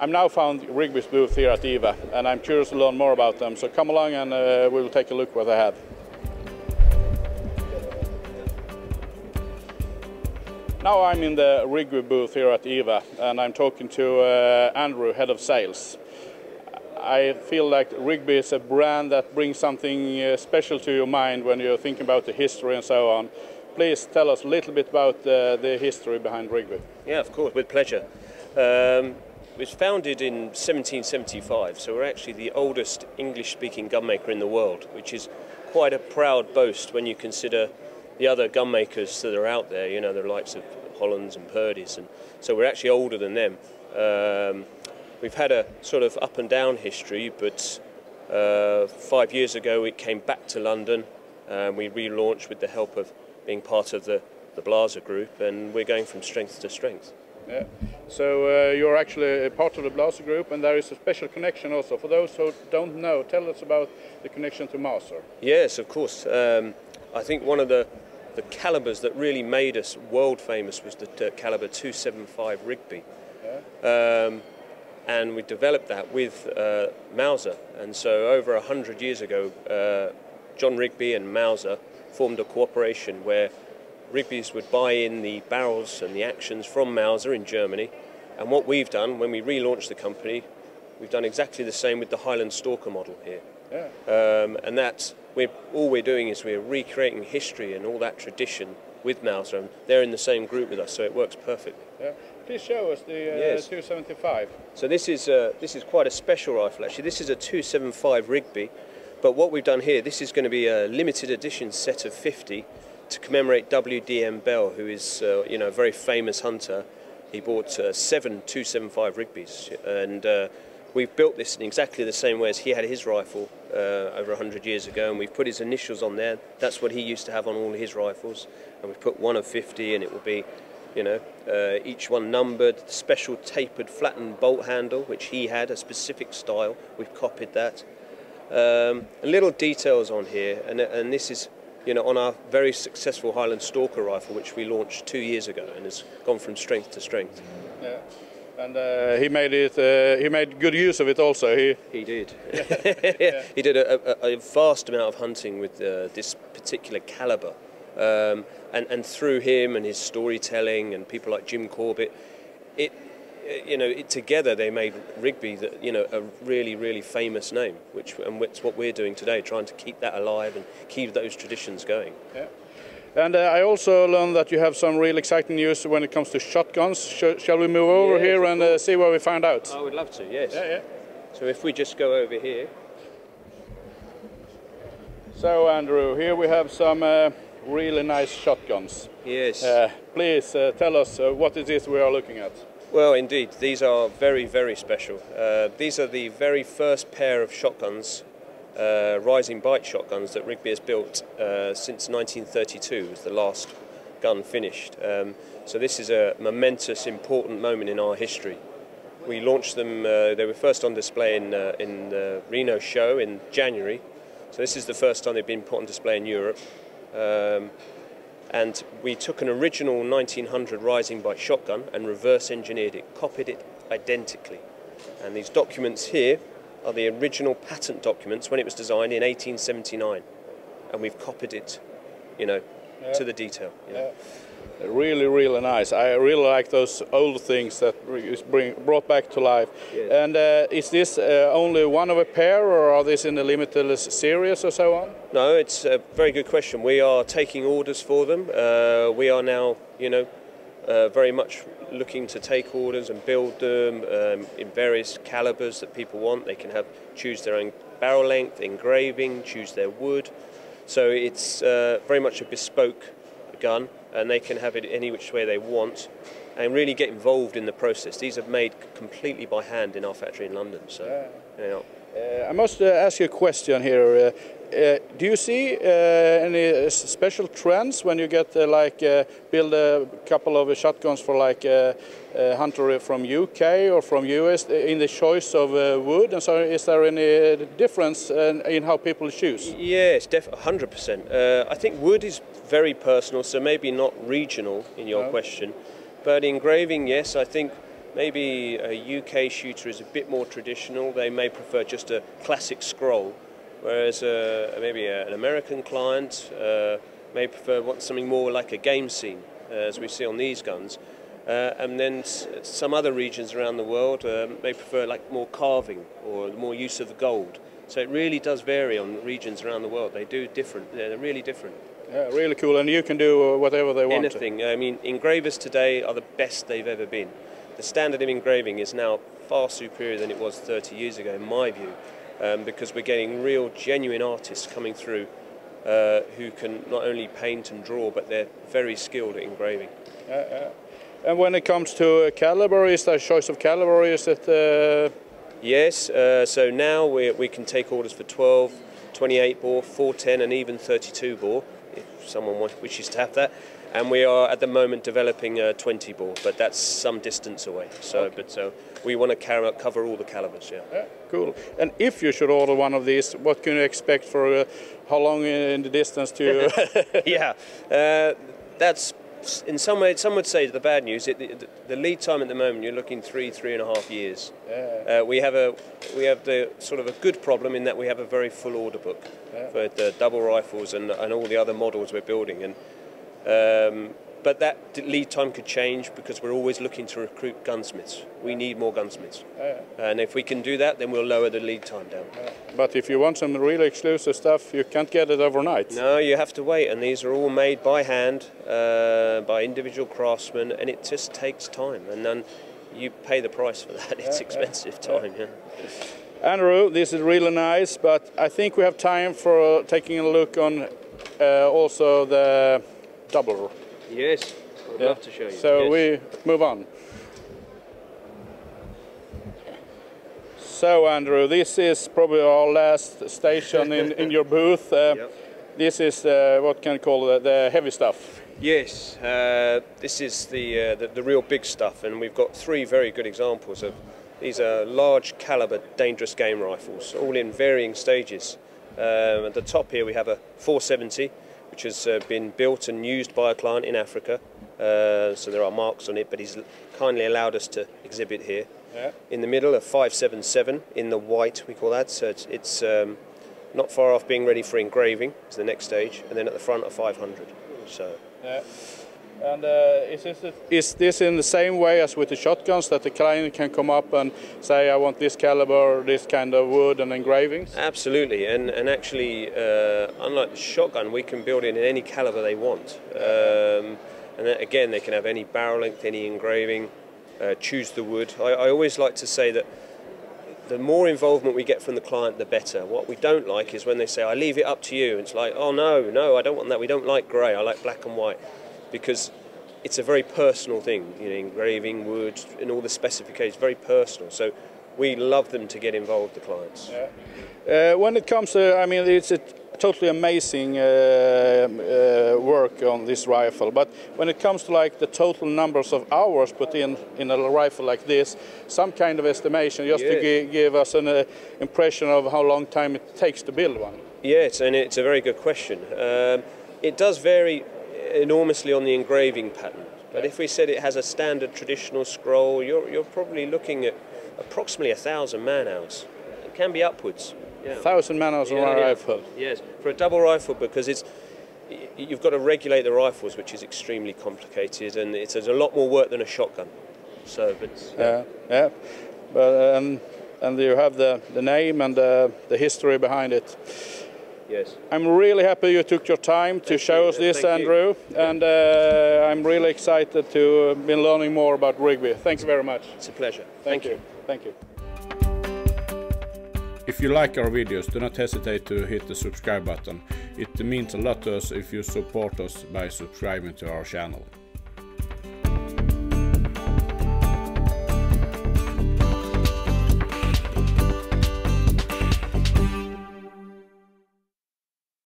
I'm now found Rigby's booth here at IWA, and I'm curious to learn more about them. So come along and uh, we will take a look what they have. Now I'm in the Rigby booth here at IWA, and I'm talking to uh, Andrew, head of sales. I feel like Rigby is a brand that brings something uh, special to your mind when you're thinking about the history and so on. Please tell us a little bit about uh, the history behind Rigby. Yeah, of course, with pleasure. Um, it was founded in 1775, so we're actually the oldest English-speaking gunmaker in the world, which is quite a proud boast when you consider the other gunmakers that are out there. You know, the likes of Hollands and Purdey's, and so we're actually older than them. Um, we've had a sort of up and down history, but uh, five years ago it came back to London. and we relaunched with the help of being part of the, the Blaser group, and we're going from strength to strength. Yeah. So uh, you're actually a part of the Blaser group, and there is a special connection also. For those who don't know, tell us about the connection to Mauser. Yes, of course. Um, I think one of the, the calibers that really made us world famous was the uh, caliber 275 Rigby. Yeah. Um, and we developed that with uh, Mauser. And so over a hundred years ago, uh, John Rigby and Mauser formed a cooperation where Rigby's would buy in the barrels and the actions from Mauser in Germany. And what we've done when we relaunched the company, we've done exactly the same with the Highland Stalker model here. Yeah. Um, and that's we're, all we're doing is we're recreating history and all that tradition with Mauser, and they're in the same group with us, so it works perfectly. Yeah. Please show us the uh, yes. 275. So this is uh, this is quite a special rifle actually. This is a 275 Rigby, but what we've done here, this is going to be a limited edition set of 50 to commemorate W.D.M. Bell, who is uh, you know a very famous hunter. He bought uh, seven 275 Rigbys, and uh, we've built this in exactly the same way as he had his rifle uh, over 100 years ago, and we've put his initials on there. That's what he used to have on all his rifles, and we've put one of 50, and it will be you know, uh, each one numbered, special tapered flattened bolt handle, which he had, a specific style. We've copied that. Um, little details on here, and, and this is you know, on our very successful Highland Stalker rifle, which we launched two years ago and has gone from strength to strength. Yeah. And uh, he made it. Uh, he made good use of it. Also, he he did. yeah. He did a, a, a, vast amount of hunting with uh, this particular caliber, um, and and through him and his storytelling and people like Jim Corbett, it you know, together they made Rigby, the, you know, a really, really famous name, which and it's what we're doing today, trying to keep that alive and keep those traditions going. Yeah. And uh, I also learned that you have some really exciting news when it comes to shotguns. Sh shall we move over yes, here and uh, see what we find out? I would love to, yes. Yeah, yeah. So if we just go over here. So Andrew, here we have some uh, really nice shotguns. Yes. Uh, please uh, tell us what it is we are looking at. Well, indeed, these are very, very special. Uh, these are the very first pair of shotguns, uh, rising bite shotguns that Rigby has built uh, since 1932. Was the last gun finished. Um, so this is a momentous, important moment in our history. We launched them. Uh, they were first on display in uh, in the Reno show in January. So this is the first time they've been put on display in Europe. Um, and we took an original 1900 Rising Bite shotgun and reverse engineered it, copied it identically. And these documents here are the original patent documents when it was designed in 1879. And we've copied it, you know, yeah. to the detail. You know. yeah really, really nice. I really like those old things that is bring, brought back to life. Yes. And uh, is this uh, only one of a pair, or are these in the limited series or so on? No, it's a very good question. We are taking orders for them. Uh, we are now, you know, uh, very much looking to take orders and build them um, in various calibers that people want. They can have choose their own barrel length, engraving, choose their wood. So it's uh, very much a bespoke gun and they can have it any which way they want and really get involved in the process. These are made completely by hand in our factory in London. So, yeah. you know. Uh, I must uh, ask you a question here. Uh, uh do you see uh, any special trends when you get uh, like build a couple of shotguns for like a hunter from UK or from US in the choice of wood? And so, is there any difference in, in how people choose? Yes, def- 100%. I think wood is very personal, so maybe not regional in your no. question. But engraving, yes, I think maybe a UK shooter is a bit more traditional. They may prefer just a classic scroll, whereas uh, maybe an American client uh, may prefer want something more like a game scene, uh, as we see on these guns. Uh, and then some other regions around the world um, may prefer like more carving or more use of the gold. So it really does vary on regions around the world. They do different. They're really different. Yeah, really cool. And you can do uh, whatever they want. Anything. I mean, engravers today are the best they've ever been. The standard of engraving is now far superior than it was 30 years ago, in my view, um, because we're getting real, genuine artists coming through uh, who can not only paint and draw, but they're very skilled at engraving. Uh, and when it comes to caliber, is there a choice of caliber? Is it? Uh... Yes. Uh, so now we, we can take orders for 12, 28 bore, 410, and even 32 bore, if someone wishes to have that. And we are at the moment developing a 20 bore, but that's some distance away. So, okay. but so we want to cover all the calibers. Yeah. yeah. Cool. And if you should order one of these, what can you expect for uh, how long in the distance to? yeah, uh, that's in some way, some would say the bad news. It, the, the, lead time at the moment, you're looking three, three and a half years. Yeah. Uh, we have a, we have the sort of a good problem in that we have a very full order book yeah. for the double rifles and, and all the other models we're building. And um, but that lead time could change because we're always looking to recruit gunsmiths. We need more gunsmiths. Yeah. And if we can do that, then we'll lower the lead time down. Yeah. But if you want some really exclusive stuff, you can't get it overnight. No, you have to wait. And these are all made by hand, uh, by individual craftsmen, and it just takes time. And then you pay the price for that. It's yeah, expensive time, yeah. Andrew, this is really nice, but I think we have time for taking a look on uh, also the double Yes, I'd yeah. love to show you. So yes. we move on. So Andrew, this is probably our last station in, in your booth. Uh, yep. This is uh, what can call it, the heavy stuff. Yes, uh, this is the, uh, the, the real big stuff, and we've got three very good examples of these are large caliber dangerous game rifles, all in varying stages. Um, at the top here we have a 470 which has uh, been built and used by a client in Africa. Uh, so there are marks on it, but he's kindly allowed us to exhibit here. Yeah. In the middle, a 577 in the white, we call that. So it's, it's um, not far off being ready for engraving, is the next stage. And then at the front, a 500. So. Yeah. And uh, is, this, is this in the same way as with the shotguns that the client can come up and say, I want this caliber, this kind of wood and engravings? Absolutely, and, and actually, uh, unlike the shotgun, we can build in any caliber they want. Um, and again, they can have any barrel length, any engraving, uh, choose the wood. I, I always like to say that the more involvement we get from the client, the better. What we don't like is when they say, I leave it up to you. It's like, oh no, no, I don't want that. We don't like grey, I like black and white because it's a very personal thing, you know, engraving, wood, and all the specifications, very personal. So we love them to get involved, the clients. Yeah. Uh, when it comes to, I mean, it's a totally amazing uh, uh, work on this rifle, but when it comes to like the total numbers of hours put in in a rifle like this, some kind of estimation just yeah. to give us an uh, impression of how long time it takes to build one. Yes, and it's a very good question. Um, it does vary enormously on the engraving pattern. But if we said it has a standard traditional scroll, you're, you're probably looking at approximately a thousand man hours. It can be upwards. Yeah. Thousand man hours on a yeah. rifle. Yes, for a double rifle because it's you've got to regulate the rifles, which is extremely complicated, and it's, it's a lot more work than a shotgun. So, but yeah, yeah, but um, and you have the the name and the, the history behind it. Yes. I'm really happy you took your time to Thank show you. us this, Thank Andrew, you. and uh, I'm really excited to uh, be learning more about Rigby. Thank you very much. It's a pleasure. Thank, Thank you. you. Thank you. If you like our videos, do not hesitate to hit the subscribe button. It means a lot to us if you support us by subscribing to our channel.